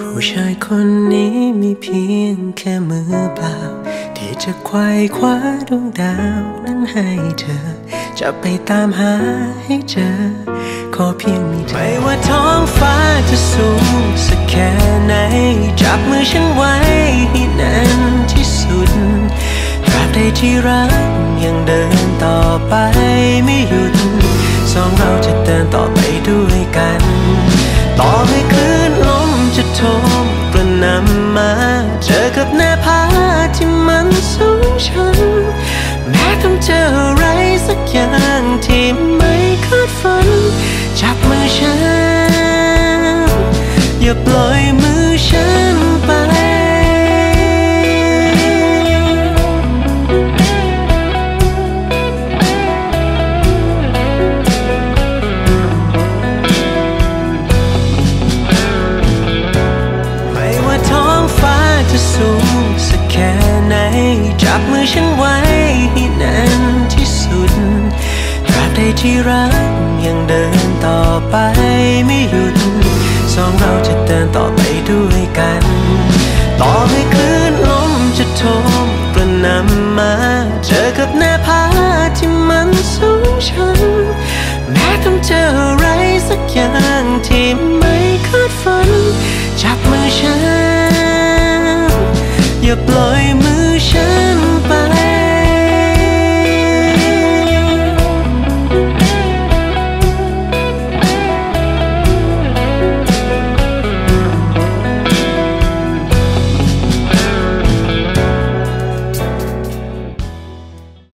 ผู้ชายคนนี้มีเพียงแค่มือเปล่า ที่จะไขว่คว้าดวงดาวนั้นให้เธอ จะไปตามหาให้เจอ ขอเพียงมีเธอไม่ว่าท้องฟ้าจะสูงสักแค่ไหน จับมือฉันไว้ให้แน่นที่สุดตราบใดที่รักยังเดินต่อไปไม่หยุด สองเราจะเดินต่อ ที่รักยังเดินต่อไปไม่หยุด สองเราจะเดินต่อไปด้วยกัน ต่อให้คลื่นลมจะโถมกระนำมา เจอกับหน้าผาที่มันสูงชัน แม้ต้องเจออะไรสักอย่างที่ไม่คาดฝัน จับมือฉัน อย่าปล่อย